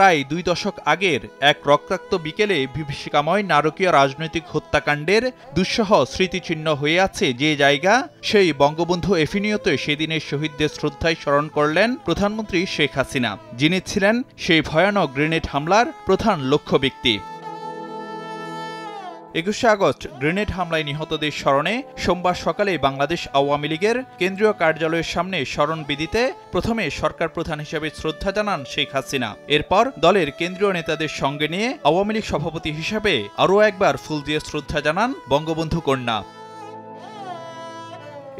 প্রায় দুই দশক আগের এক রক্তাক্ত বিকেলে বিভীষিকাময় নারকীয় রাজনৈতিক হত্যাকাণ্ডের দুঃসহ স্মৃতিচিহ্ন হয়ে আছে যে জায়গা, সেই বঙ্গবন্ধু এফিনিয়তে সেদিনের শহীদদের শ্রদ্ধায় স্মরণ করলেন প্রধানমন্ত্রী শেখ হাসিনা, যিনি ছিলেন সেই ভয়ানক গ্রেনেড হামলার প্রধান লক্ষ্য ব্যক্তি একুশে আগস্ট, গ্রেনেড হামলায় নিহতদের স্মরণে সোমবার সকালে বাংলাদেশ আওয়ামী লীগের কেন্দ্রীয় কার্যালয়ের সামনে স্মরণবিধিতে প্রথমে সরকার প্রধান হিসেবে শ্রদ্ধা জানান শেখ হাসিনা। এরপর দলের কেন্দ্রীয় নেতাদের সঙ্গে নিয়ে আওয়ামী লীগ সভাপতি হিসাবে আরও একবার ফুল দিয়ে শ্রদ্ধা জানান বঙ্গবন্ধু কন্যা।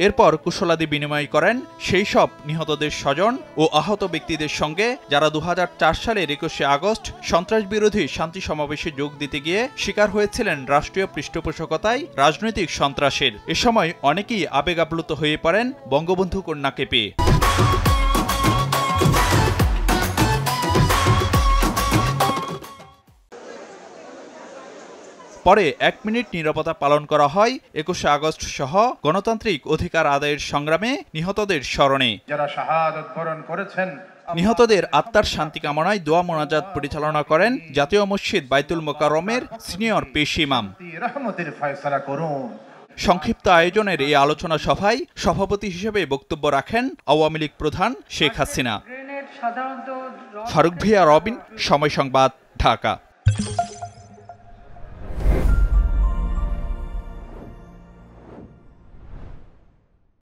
এরপর কুশলাদি বিনিময় করেন সেই সব নিহতদের স্বজন ও আহত ব্যক্তিদের সঙ্গে, যারা দু হাজার চার সালের একুশে আগস্ট সন্ত্রাস বিরোধী শান্তি সমাবেশে যোগ দিতে গিয়ে শিকার হয়েছিলেন রাষ্ট্রীয় পৃষ্ঠপোষকতায় রাজনৈতিক সন্ত্রাসের। এ সময় অনেকেই আবেগ আপ্লুত হয়ে পড়েন বঙ্গবন্ধু কন্যাকে পেয়ে। পরে এক মিনিট নিরাপত্তা পালন করা হয়। একুশে আগস্ট সহ গণতান্ত্রিক অধিকার আদায়ের সংগ্রামে নিহতদের স্মরণে। যারা শাহাদত বরণ করেছেন নিহতদের আত্মার শান্তি কামনায় দোয়া মোনাজাত পরিচালনা করেন জাতীয় মসজিদ বাইতুল মোকাররমের সিনিয়র পেশ ইমাম। সংক্ষিপ্ত আয়োজনের এই আলোচনা সভায় সভাপতি হিসেবে বক্তব্য রাখেন আওয়ামী লীগ প্রধান শেখ হাসিনা। ফারুক ভিয়া রবিন সময় সংবাদ ঢাকা।